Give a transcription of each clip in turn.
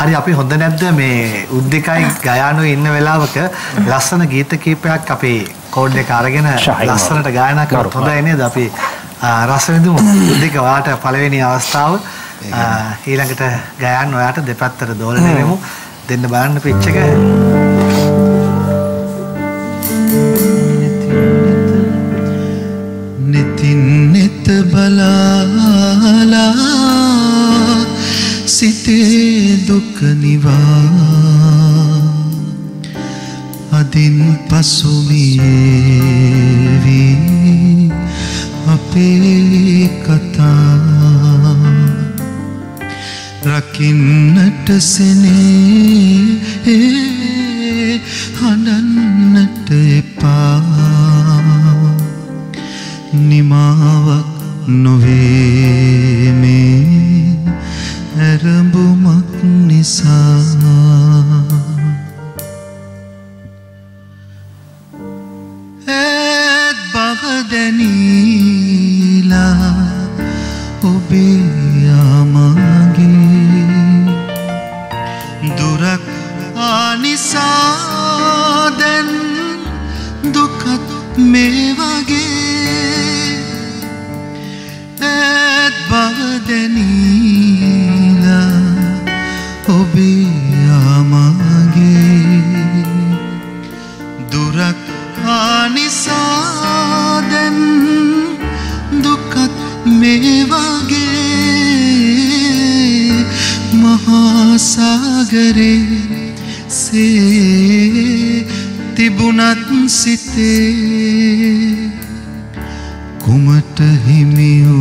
හරි අපි හොඳ නැද්ද මේ උද්දිකයි ගයානු ඉන්න වෙලාවක ලස්සන ගීත කීපයක් අපි කෝඩ් එක අරගෙන ලස්සනට ගායනා කරොත් හොඳයි නේද? අපි රස විඳමු. උද්දික ඔයාට පළවෙනි අවස්ථාව. ඊළඟට ගයන් ඔයාට දෙපැත්තට දෝලණය වෙමු දෙන්න බලන්න පිච් එක. නෙතින් නෙත බලාලා සිතේ දුක නිවා. අදින් පසුමියේවී අපේ කතා. රකින්නට සෙනේ හඬන්නට එපා. නිමාවක් නොවේ. ඔබේ යාමගේ දුරක් ආනිසා දැන් දුකත් මේ වගේ ඇත් බව දැනීලා ඔබේ යාමගේ දුරක් ආනිසා දැන් දුකත් මේ මහාසාගරේ සේ තිබුණත් සිතේ. කුමට හිමියුනාදෝ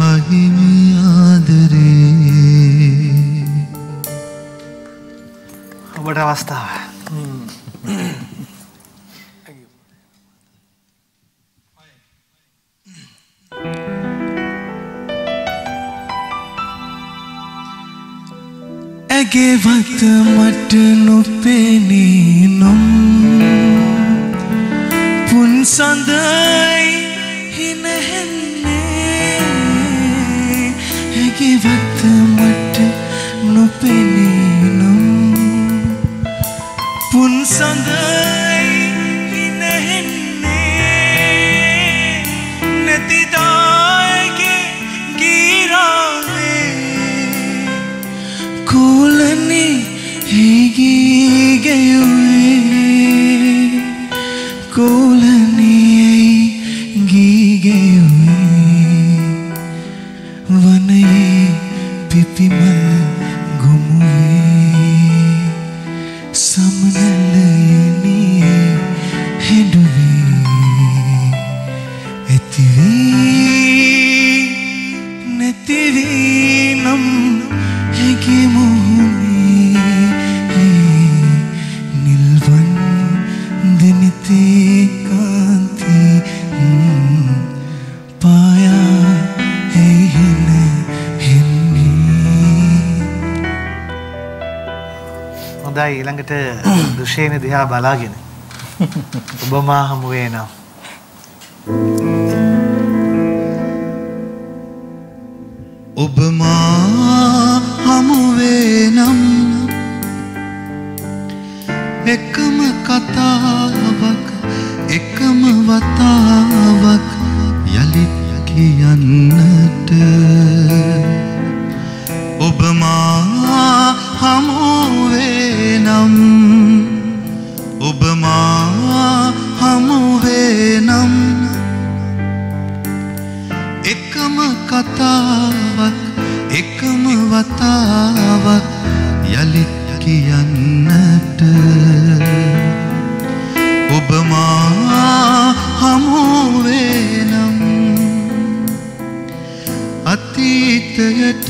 අහිමි ආදරේ. ඔබට අවස්ථාව ඇගේවත මට නොපෙනේ නොම්. පුන් සඳයි හිනහෙන්නේ. ඇගේවත මට වනයේ පිපිමල් ගොමුවේ. සමනලයනේ හෙඩුවේ ඇතිවී නැතිවී නම් හැකි මුහුණේ නිල්වන් දෙනිතේ කාන්ති පායා හොඳයි ඊළඟට දුෂේන දිහා බලාගෙන. ඔබ මා හමුවේ නම් ඔබ මා හමුවේ නම් එකම කතාවක් එකම වතාවක් යළිත් කියන්නට ඔබ මා හමුවේ නම් අතීතයට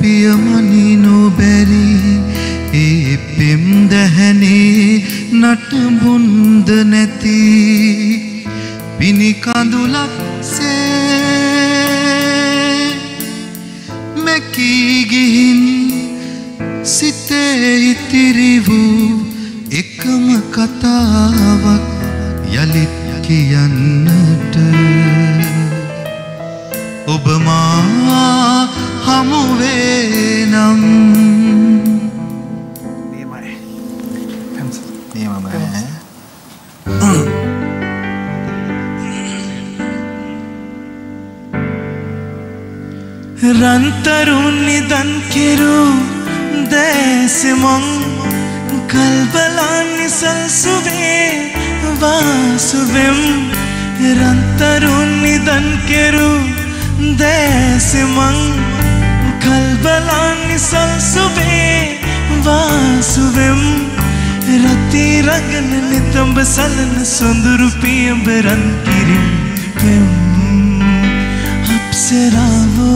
පියමනි නොබැරි ඒ පෙම් දැහැනේ නටබුන්ද නැති. පිණිකඳුලක් සේ කතාවක් යළිත් කියන්නට ඔබ මා හමුවේ නම් නියමයි පෙන්සල්. නියමම ඈ. රන්තරුන් නිදන් කෙරු දැසමං ವಾಸುವೆಂ ರಂತರು ನಿಧನ್ ಕೆರು ದೇಸಿಮಂ ಕಲ್ಬಲಾನಿ ಸಲ್ಸುವೆ ವಾಸುವೆಂ ರತಿ ರಗನ ನಿತಂಬ ಸಲನ ಸೊಂದುರು ಪಿಯಂಬ ರನ್ ಕಿರಿಂ ಅಪ್ಸರಾವೋ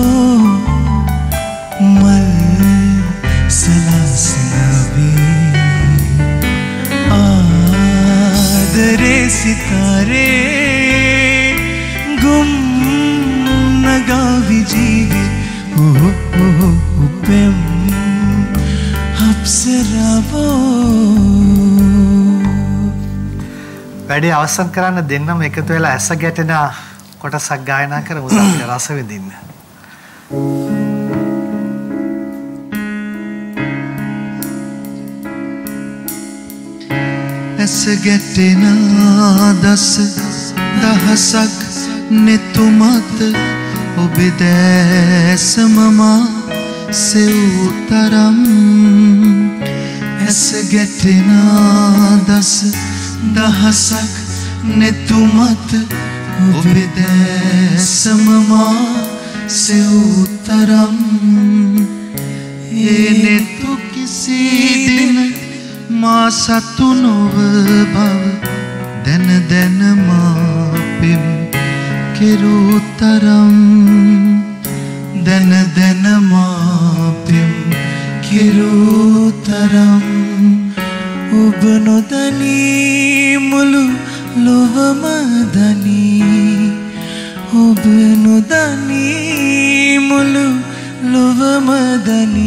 වැඩේ අවසන් කරන්න දෙන්නම එකතු වෙලා ඇස ගැටෙන කොටසක් ගායනා කර මුදල් රස විඳින්න. ඇස ගැටෙන දස දහසක් නෙතුමත ඔබෙ දෑසමමා සෙව්තරම් ඇස ගැටෙන දස දහසක් නෙතුමත ඔබෙ දෑසමමා සෙව්තරම්. ඒ නෙතු කිසිදින මා සතු නොව බව දැන දැනමා පෙම් කෙරූතරම්. දැන දැනමා පෙම් කෙරූතරම්. ඔබ නොදනී මුළු ලොවම දනී. ඔබ නොදනී මුළු ලොවම දනී.